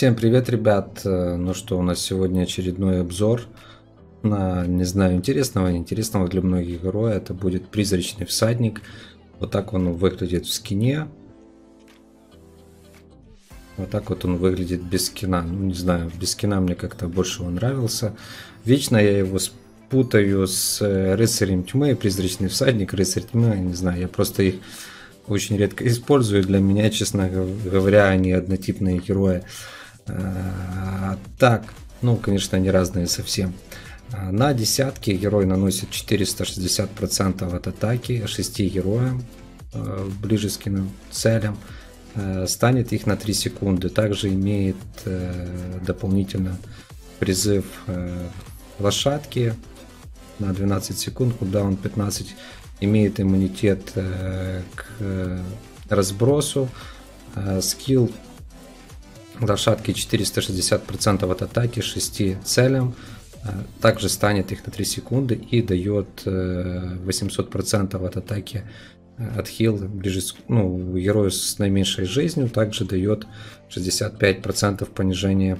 Всем привет, ребят! Э, ну что, у нас сегодня очередной обзор на, не знаю, интересного, неинтересного для многих героя. Это будет призрачный всадник. Вот так он выглядит в скине. Вот так вот он выглядит без скина. Ну, не знаю, без скина мне как-то больше он нравился. Вечно я его путаю с э, рыцарем тьмы, призрачный всадник, рыцарь тьмы, не знаю, я просто их очень редко использую. Для меня, честно говоря, они однотипные герои. А, так, ну, конечно, они разные совсем. А, на десятки герой наносит 460% от атаки 6 героям а, ближе к целям. Станет их на 3 секунды. Также имеет э, дополнительно призыв э, лошадки на 12 секунд, куда он 15 имеет иммунитет э, к разбросу. Скилл лошадки 460% от атаки 6 целям. Э, также станет их на 3 секунды и дает 800% э, от атаки э, от хил ближе, ну, герою с наименьшей жизнью. Также дает 65% понижения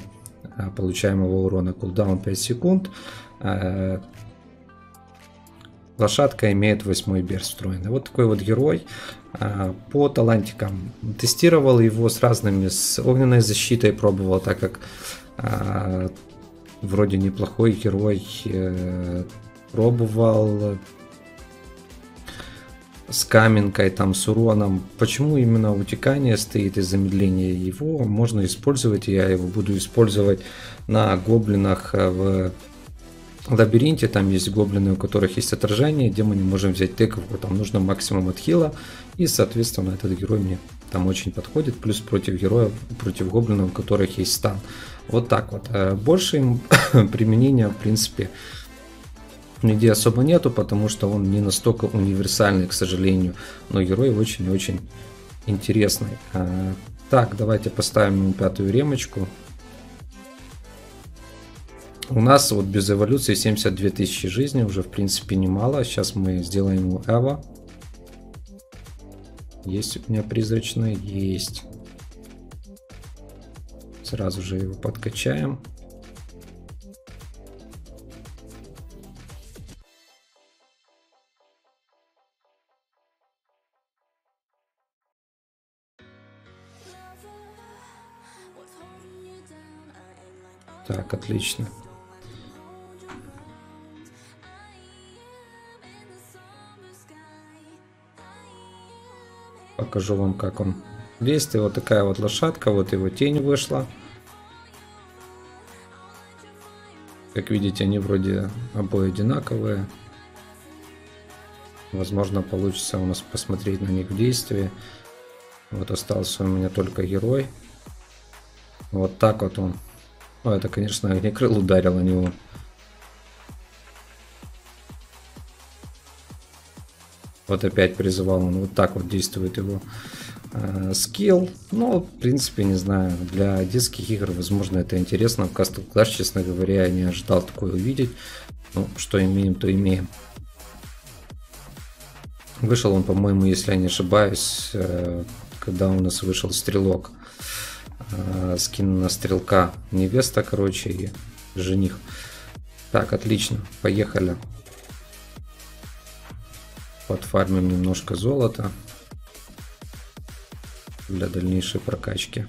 получаемого урона. Кулдаун 5 секунд. Лошадка имеет 8 берс встроенный. Вот такой вот герой. А, по талантикам. Тестировал его с разными, с огненной защитой пробовал, так как а, вроде неплохой герой. Э, пробовал с каменкой, там, с уроном. Почему именно утекание стоит и замедление его? Можно использовать, я его буду использовать на гоблинах в лабиринте, там есть гоблины, у которых есть отражение, где мы не можем взять тыковку, там нужно максимум отхила, и, соответственно, этот герой мне там очень подходит, плюс против героев, против гоблинов, у которых есть стан. Вот так вот. Э, больше им применения, в принципе, нигде особо нету, потому что он не настолько универсальный, к сожалению, но герой очень-очень интересный. Э, так, давайте поставим ему пятую ремочку. У нас вот без эволюции 72 тысячи жизней, уже в принципе немало. Сейчас мы сделаем ему эво. Есть у меня призрачный? Есть. Сразу же его подкачаем. Так, отлично. Покажу вам, как он действует. Вот такая вот лошадка, вот его тень вышла. Как видите, они вроде обои одинаковые. Возможно, получится у нас посмотреть на них в действии. Вот остался у меня только герой. Вот так вот он. Ну, это, конечно, огнекрыл ударил на него. Вот опять призывал он, вот так вот действует его э, скилл. Но, в принципе, не знаю, для детских игр, возможно, это интересно. В Castle Clash, честно говоря, я не ожидал такое увидеть. Ну, что имеем, то имеем. Вышел он, по-моему, если я не ошибаюсь, э, когда у нас вышел стрелок. Э, скин на стрелка. Невеста, короче, и жених. Так, отлично, поехали подфармим немножко золота для дальнейшей прокачки.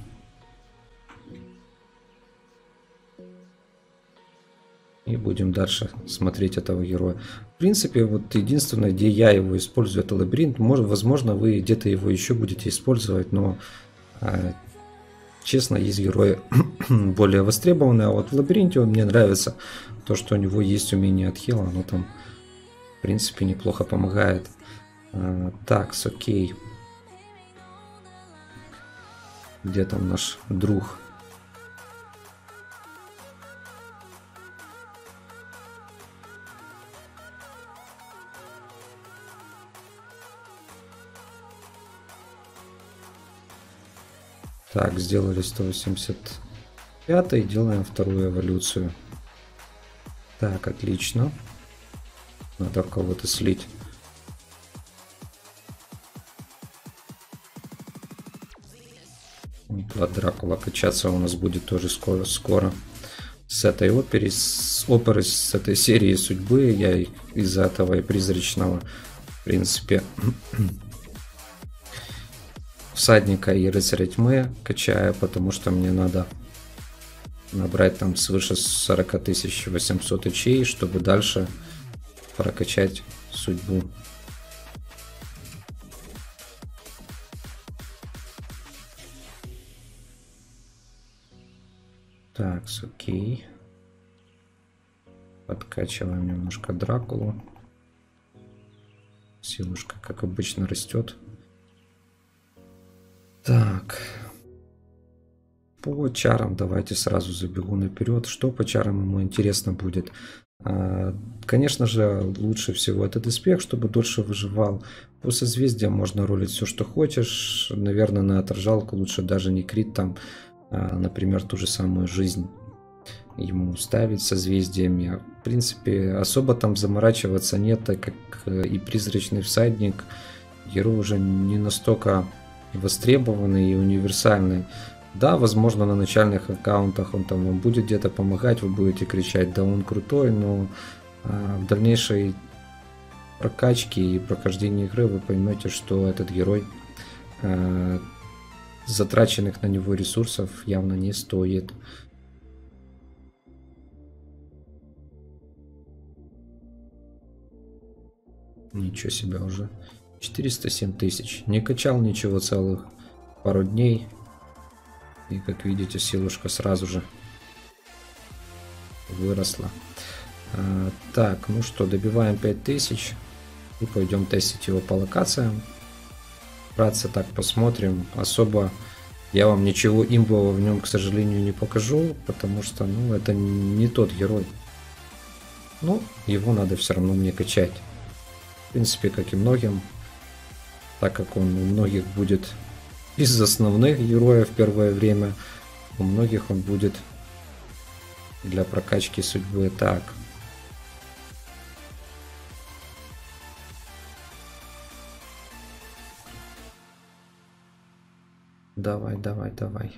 И будем дальше смотреть этого героя. В принципе, вот единственное, где я его использую, это лабиринт. Может, возможно, вы где-то его еще будете использовать, но а, честно, есть герои более востребованные. А вот в лабиринте он мне нравится. То, что у него есть умение отхила, оно там в принципе, неплохо помогает. А, так, окей. Где там наш друг? Так, сделали 185 и делаем вторую эволюцию. Так, отлично. Надо кого-то слить. от Дракула качаться у нас будет тоже скоро. скоро. С этой оперы, с оперы, с этой серии судьбы я из этого и призрачного, в принципе, всадника и рыцаря тьмы качаю, потому что мне надо набрать там свыше 40 800 ячей, чтобы дальше прокачать судьбу. Так, окей. Подкачиваем немножко Дракулу. Силушка, как обычно, растет. Так. По чарам давайте сразу забегу наперед. Что по чарам ему интересно будет? А, конечно же, лучше всего этот доспех, чтобы дольше выживал. По созвездиям можно ролить все, что хочешь. Наверное, на отражалку лучше даже не крит там, а, например, ту же самую жизнь ему ставить созвездиями. В принципе, особо там заморачиваться нет, так как э, и призрачный всадник, герой уже не настолько востребованный и универсальный. Да, возможно, на начальных аккаунтах он там вам будет где-то помогать, вы будете кричать, да он крутой, но а, в дальнейшей прокачке и прохождении игры вы поймете, что этот герой а, затраченных на него ресурсов явно не стоит. Ничего себе уже. 407 тысяч. Не качал ничего целых пару дней. И как видите, силушка сразу же выросла. А, так, ну что, добиваем 5000 и пойдем тестить его по локациям. Вкратце так посмотрим. Особо я вам ничего имбового в нем, к сожалению, не покажу, потому что, ну, это не тот герой. Ну, его надо все равно мне качать. В принципе, как и многим, так как он у многих будет из основных героев первое время. У многих он будет для прокачки судьбы. Так. Давай, давай, давай.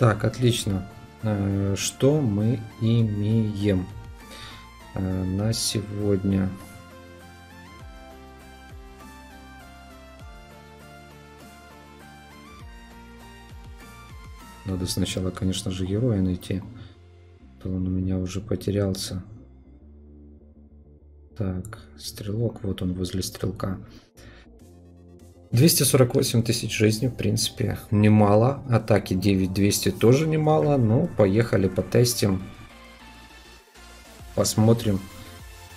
Так, отлично. Э, что мы имеем э, на сегодня? Надо сначала, конечно же, героя найти. То он у меня уже потерялся. Так, стрелок, вот он возле стрелка. 248 тысяч жизней, в принципе, немало. Атаки 9200 тоже немало. Ну, поехали потестим. Посмотрим,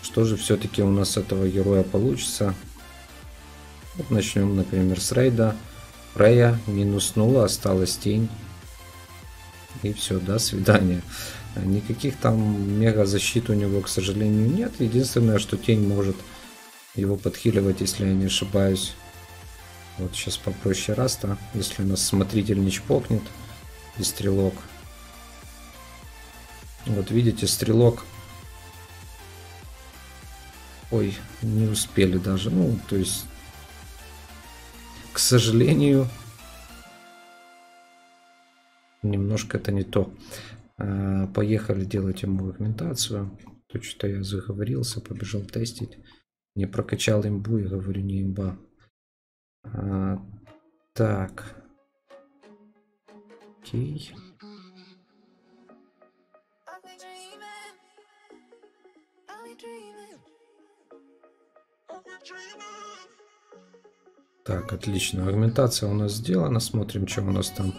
что же все-таки у нас этого героя получится. Вот начнем, например, с рейда. Рея минуснула, осталась тень. И все, до свидания. Никаких там мега защит у него, к сожалению, нет. Единственное, что тень может его подхиливать, если я не ошибаюсь. Вот сейчас попроще раста. Если у нас смотритель не чпокнет и стрелок. Вот видите, стрелок. Ой, не успели даже. Ну, то есть, к сожалению, немножко это не то. А, поехали делать ему агментацию. То что я заговорился, побежал тестить. Не прокачал имбу и говорю не имба. А, так. Окей. Так, отлично. Агментация у нас сделана. Смотрим, что у нас там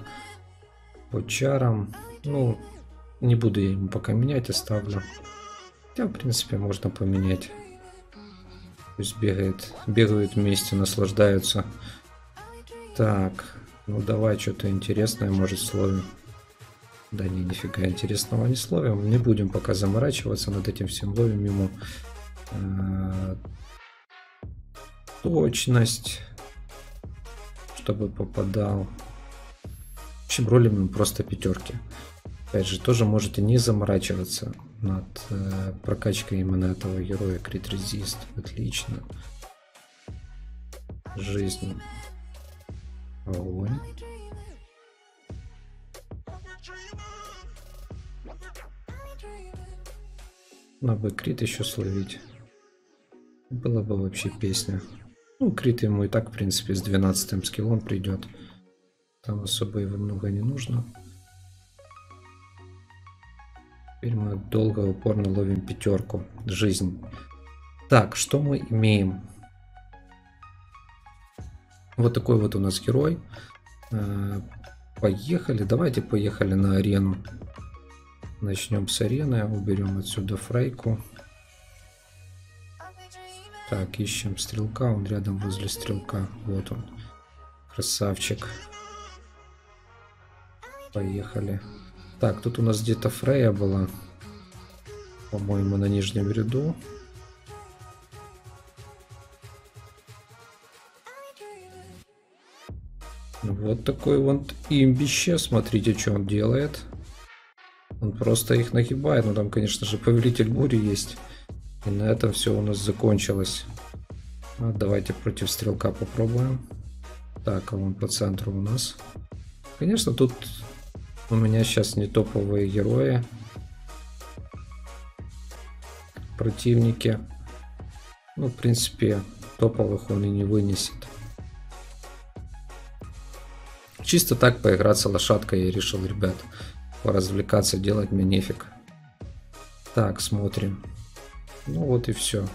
по чарам. Ну, Не буду я ему пока менять, оставлю. Хотя, в принципе, можно поменять. Пусть бегает. Бегают вместе, наслаждаются. Так, ну давай что-то интересное, может, словим. Да не, нифига интересного не словим. Не будем пока заморачиваться над этим всем. Ловим ему э, точность, чтобы попадал. В общем, ролим просто пятерки. Опять же, тоже можете не заморачиваться над э, прокачкой именно этого героя. Крит резист. Отлично. Жизнь. Огонь. На бы крит еще словить. Была бы вообще песня. Ну, крит ему и так, в принципе, с 12 скиллом придет. Там особо его много не нужно. Теперь мы долго, упорно ловим пятерку. Жизнь. Так, что мы имеем? Вот такой вот у нас герой. Э, поехали. Давайте поехали на арену. Начнем с арены. Уберем отсюда фрейку. Так, ищем стрелка. Он рядом возле стрелка. Вот он. Красавчик. Поехали. Так, тут у нас где-то Фрея была. По-моему, на нижнем ряду. Вот такой вот имбище. Смотрите, что он делает. Он просто их нагибает. Ну, там, конечно же, повелитель бури есть. И на этом все у нас закончилось. А, давайте против стрелка попробуем. Так, а он по центру у нас. Конечно, тут у меня сейчас не топовые герои. Противники. Ну, в принципе, топовых он и не вынесет. Чисто так поиграться лошадкой я решил, ребят. Поразвлекаться, делать мне нефиг. Так, смотрим. Ну вот и все.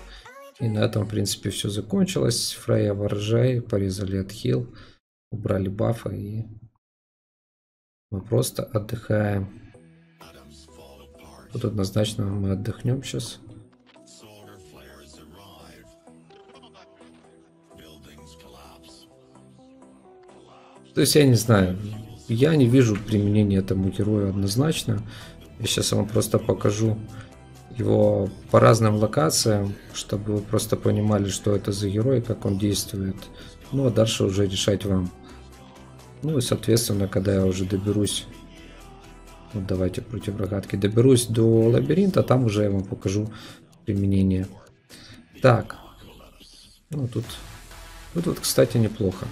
И на этом, в принципе, все закончилось. Фрея воржай, порезали отхил, убрали бафа и мы просто отдыхаем. Тут однозначно мы отдохнем сейчас. То есть я не знаю, я не вижу применения этому герою однозначно. Я сейчас вам просто покажу его по разным локациям, чтобы вы просто понимали, что это за герой, как он действует. Ну а дальше уже решать вам. Ну и соответственно, когда я уже доберусь, вот давайте против рогатки, доберусь до лабиринта, там уже я вам покажу применение. Так, ну тут, тут вот, кстати, неплохо.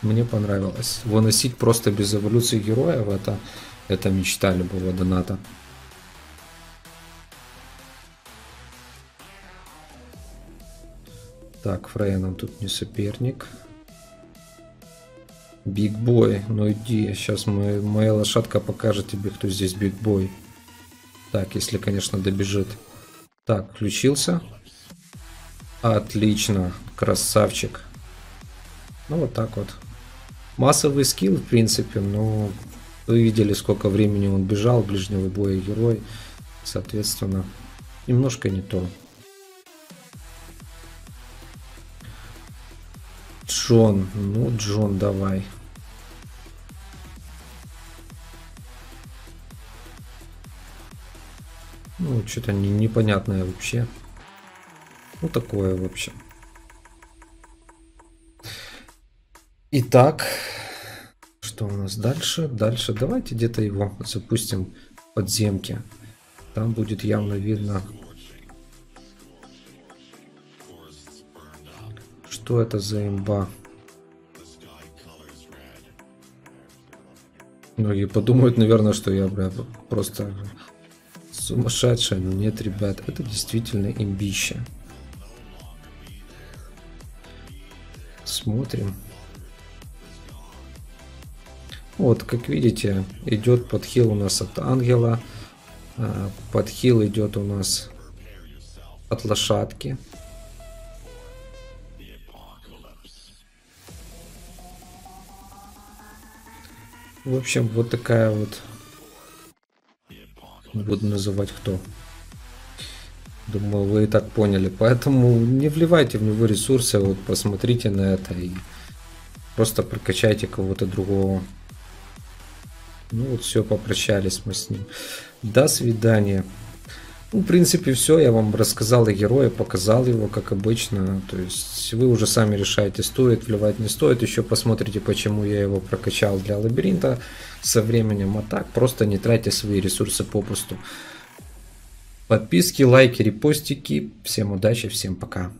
Мне понравилось. Выносить просто без эволюции героев, это, это мечта любого доната. Так, Фрея нам тут не соперник. Бигбой, ну иди, сейчас мы, моя лошадка покажет тебе, кто здесь бигбой. Так, если, конечно, добежит. Так, включился. Отлично, красавчик. Ну вот так вот. Массовый скилл, в принципе, но вы видели, сколько времени он бежал, ближнего боя герой. Соответственно, немножко не то. Джон, ну Джон, давай. Что-то не, непонятное вообще. Ну, такое вообще. Итак, что у нас дальше? Дальше давайте где-то его запустим в подземке. Там будет явно видно, что это за имба. Многие подумают, наверное, что я бля, просто сумасшедшая, но нет, ребят, это действительно имбище. Смотрим. Вот, как видите, идет подхил у нас от ангела. А, подхил идет у нас от лошадки. В общем, вот такая вот... Буду называть кто. Думаю, вы и так поняли. Поэтому не вливайте в него ресурсы, вот посмотрите на это и просто прокачайте кого-то другого. Ну вот все, попрощались мы с ним. До свидания. Ну, в принципе, все. Я вам рассказал о герое, показал его, как обычно. То есть вы уже сами решаете, стоит вливать, не стоит. Еще посмотрите, почему я его прокачал для лабиринта со временем. А так, просто не тратьте свои ресурсы попусту. Подписки, лайки, репостики. Всем удачи, всем пока.